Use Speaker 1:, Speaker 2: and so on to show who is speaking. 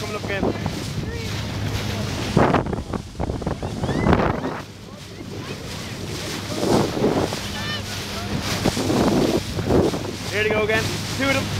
Speaker 1: come look in. Here to go again. Two of them.